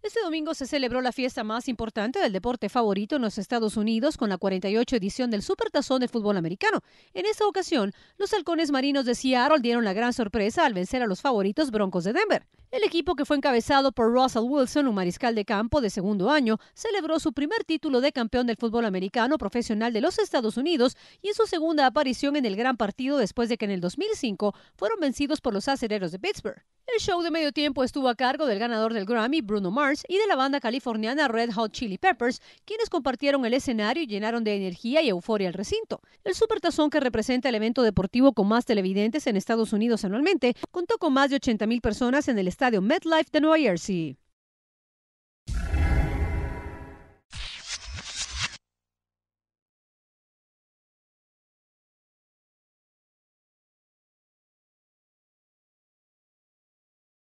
Este domingo se celebró la fiesta más importante del deporte favorito en los Estados Unidos con la 48 edición del Supertazón de fútbol americano. En esta ocasión, los halcones marinos de Seattle dieron la gran sorpresa al vencer a los favoritos Broncos de Denver. El equipo que fue encabezado por Russell Wilson, un mariscal de campo de segundo año, celebró su primer título de campeón del fútbol americano profesional de los Estados Unidos y en su segunda aparición en el gran partido después de que en el 2005 fueron vencidos por los acereros de Pittsburgh. El show de medio tiempo estuvo a cargo del ganador del Grammy, Bruno Mars, y de la banda californiana Red Hot Chili Peppers, quienes compartieron el escenario y llenaron de energía y euforia el recinto. El Supertazón, que representa el evento deportivo con más televidentes en Estados Unidos anualmente, contó con más de 80.000 personas en el estadio MetLife de Nueva Jersey.